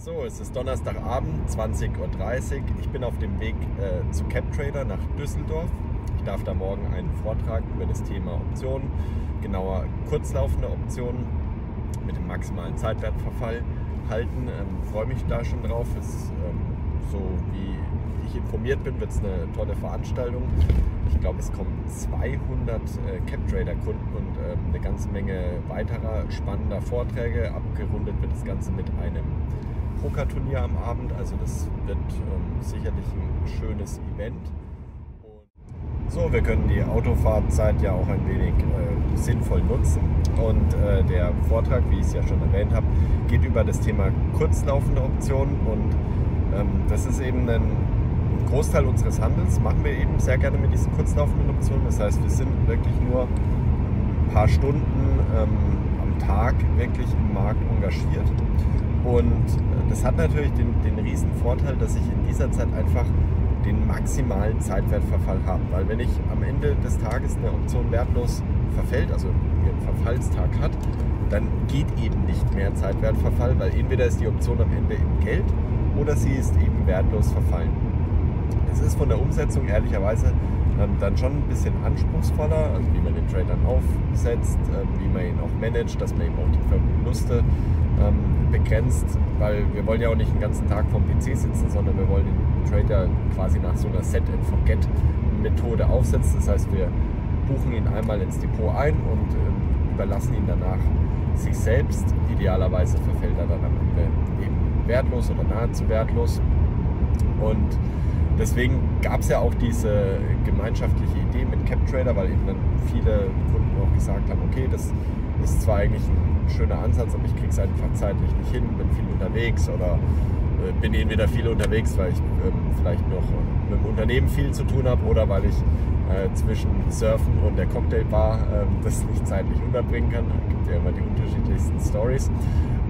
So, es ist Donnerstagabend, 20.30 Uhr. Ich bin auf dem Weg äh, zu CapTrader nach Düsseldorf. Ich darf da morgen einen Vortrag über das Thema Optionen, genauer kurzlaufende Optionen mit dem maximalen Zeitwertverfall halten. Ähm, Freue mich da schon drauf. Es, ähm, so wie ich informiert bin, wird es eine tolle Veranstaltung. Ich glaube, es kommen 200 äh, CapTrader-Kunden und ähm, eine ganze Menge weiterer spannender Vorträge. Abgerundet wird das Ganze mit einem Pokerturnier am Abend. Also das wird ähm, sicherlich ein schönes Event. So, wir können die Autofahrtzeit ja auch ein wenig äh, sinnvoll nutzen. Und äh, der Vortrag, wie ich es ja schon erwähnt habe, geht über das Thema kurzlaufende Optionen. Und ähm, das ist eben ein Großteil unseres Handels, machen wir eben sehr gerne mit diesen kurzlaufenden Optionen. Das heißt, wir sind wirklich nur ein paar Stunden ähm, am Tag wirklich im Markt engagiert. Und das hat natürlich den, den riesen Vorteil, dass ich in dieser Zeit einfach den maximalen Zeitwertverfall habe. Weil wenn ich am Ende des Tages eine Option wertlos verfällt, also ihren Verfallstag hat, dann geht eben nicht mehr Zeitwertverfall, weil entweder ist die Option am Ende im Geld oder sie ist eben wertlos verfallen. Das ist von der Umsetzung ehrlicherweise ähm, dann schon ein bisschen anspruchsvoller, also wie man den Trade dann aufsetzt, ähm, wie man ihn auch managt, dass man eben auch die Verluste ähm, begrenzt, weil wir wollen ja auch nicht den ganzen Tag vom PC sitzen, sondern wir wollen den Trader quasi nach so einer Set-and-Forget-Methode aufsetzen. Das heißt, wir buchen ihn einmal ins Depot ein und ähm, überlassen ihn danach sich selbst. Idealerweise verfällt er dann am Ende eben wertlos oder nahezu wertlos. Und deswegen gab es ja auch diese gemeinschaftliche Idee mit CapTrader, weil eben dann viele Kunden auch gesagt haben, okay, das ist zwar eigentlich ein schöner Ansatz, aber ich kriege es einfach zeitlich nicht hin, bin viel unterwegs oder äh, bin entweder viel unterwegs, weil ich ähm, vielleicht noch mit dem Unternehmen viel zu tun habe oder weil ich äh, zwischen Surfen und der Cocktailbar äh, das nicht zeitlich unterbringen kann. Es gibt ja immer die unterschiedlichsten Stories.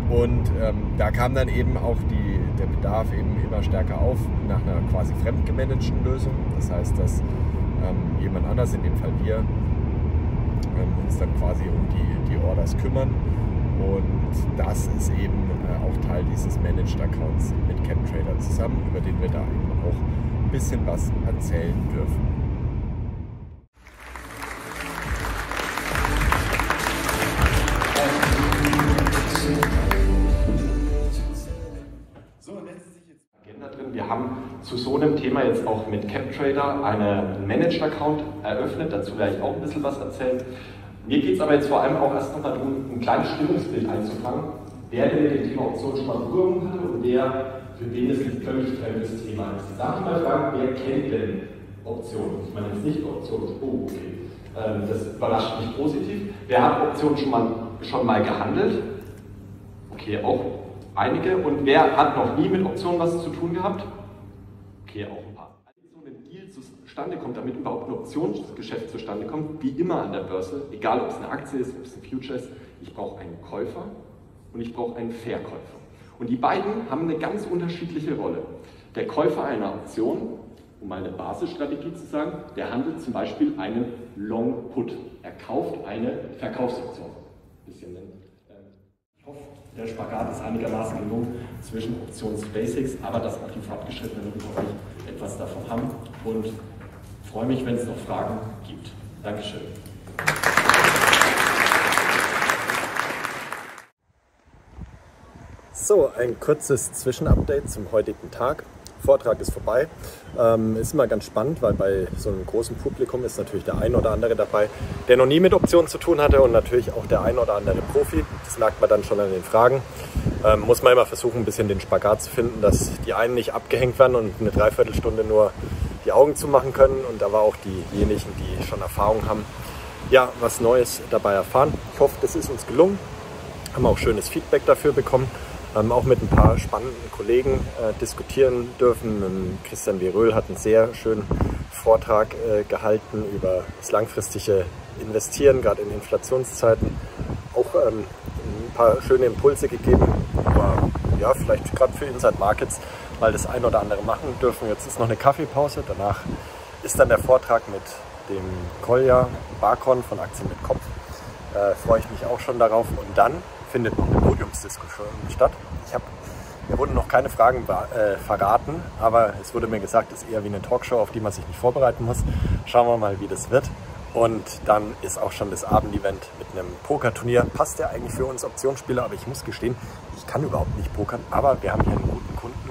Und ähm, da kam dann eben auch die, der Bedarf eben immer stärker auf nach einer quasi fremdgemanagten Lösung. Das heißt, dass ähm, jemand anders, in dem Fall wir, uns dann quasi um die, die Orders kümmern. Und das ist eben äh, auch Teil dieses Managed Accounts mit CapTrader zusammen, über den wir da eben auch ein bisschen was erzählen dürfen. So einem Thema jetzt auch mit CapTrader einen Managed Account eröffnet. Dazu werde ich auch ein bisschen was erzählen. Mir geht es aber jetzt vor allem auch erst nochmal darum, ein kleines Stimmungsbild einzufangen. Wer denn mit dem Thema Option schon mal Berührung hatte und wer für wen es ein völlig fremdes Thema ist. Darf ich mal fragen, wer kennt denn Optionen? Ich meine jetzt nicht Optionen, oh, okay. Ähm, das überrascht mich positiv. Wer hat Optionen schon mal, schon mal gehandelt? Okay, auch einige. Und wer hat noch nie mit Optionen was zu tun gehabt? Okay, auch ein paar. Wenn so ein Deal zustande kommt, damit überhaupt ein Optionsgeschäft zustande kommt, wie immer an der Börse, egal ob es eine Aktie ist, ob es ein Future ist, ich brauche einen Käufer und ich brauche einen Verkäufer. Und die beiden haben eine ganz unterschiedliche Rolle. Der Käufer einer Option, um mal eine Basisstrategie zu sagen, der handelt zum Beispiel einen Long Put. Er kauft eine Verkaufsoption. Bisschen, ähm, ich der Spagat ist einigermaßen gelungen zwischen Optionsbasics, aber dass auch die Fortgeschrittenen unter euch etwas davon haben und freue mich, wenn es noch Fragen gibt. Dankeschön. So, ein kurzes Zwischenupdate zum heutigen Tag. Vortrag ist vorbei. Ähm, ist immer ganz spannend, weil bei so einem großen Publikum ist natürlich der ein oder andere dabei, der noch nie mit Optionen zu tun hatte und natürlich auch der ein oder andere Profi. Das merkt man dann schon an den Fragen. Ähm, muss man immer versuchen, ein bisschen den Spagat zu finden, dass die einen nicht abgehängt werden und eine Dreiviertelstunde nur die Augen zumachen können und aber auch diejenigen, die schon Erfahrung haben, ja, was Neues dabei erfahren. Ich hoffe, das ist uns gelungen. Haben auch schönes Feedback dafür bekommen ähm, auch mit ein paar spannenden Kollegen äh, diskutieren dürfen. Ähm, Christian Viröl hat einen sehr schönen Vortrag äh, gehalten über das langfristige Investieren, gerade in Inflationszeiten. Auch ähm, ein paar schöne Impulse gegeben, aber ja, vielleicht gerade für Inside Markets mal das ein oder andere machen dürfen. Jetzt ist noch eine Kaffeepause, danach ist dann der Vortrag mit dem Kolja Barkon von Aktien mit Kopf. Äh, freue ich mich auch schon darauf. Und dann findet noch eine Podiumsdiskussion statt. Ich habe Mir wurden noch keine Fragen äh, verraten, aber es wurde mir gesagt, es ist eher wie eine Talkshow, auf die man sich nicht vorbereiten muss. Schauen wir mal, wie das wird. Und dann ist auch schon das Abendevent mit einem Pokerturnier. Passt ja eigentlich für uns Optionsspieler, aber ich muss gestehen, ich kann überhaupt nicht pokern. Aber wir haben hier einen guten Kunden,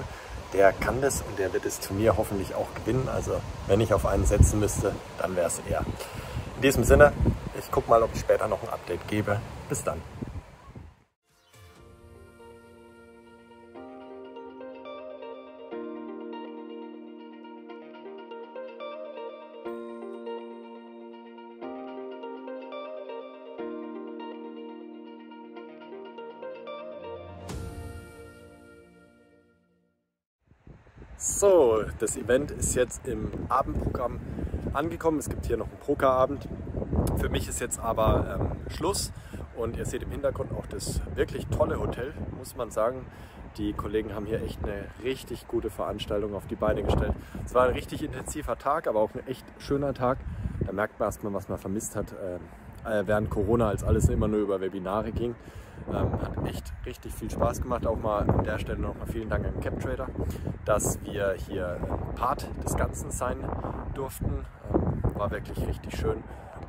der kann das und der wird das Turnier hoffentlich auch gewinnen. Also wenn ich auf einen setzen müsste, dann wäre es er. In diesem Sinne, ich gucke mal, ob ich später noch ein Update gebe. Bis dann. So, das Event ist jetzt im Abendprogramm angekommen. Es gibt hier noch einen Pokerabend. Für mich ist jetzt aber ähm, Schluss und ihr seht im Hintergrund auch das wirklich tolle Hotel, muss man sagen. Die Kollegen haben hier echt eine richtig gute Veranstaltung auf die Beine gestellt. Es war ein richtig intensiver Tag, aber auch ein echt schöner Tag. Da merkt man erstmal, was man vermisst hat äh, äh während Corona, als alles immer nur über Webinare ging. Ähm, hat echt richtig viel Spaß gemacht. Auch mal an der Stelle nochmal vielen Dank an CapTrader, dass wir hier Part des Ganzen sein durften. Ähm, war wirklich richtig schön.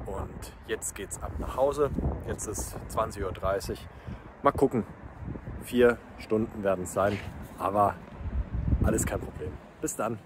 Und jetzt geht's ab nach Hause. Jetzt ist 20.30 Uhr. Mal gucken. Vier Stunden werden es sein, aber alles kein Problem. Bis dann.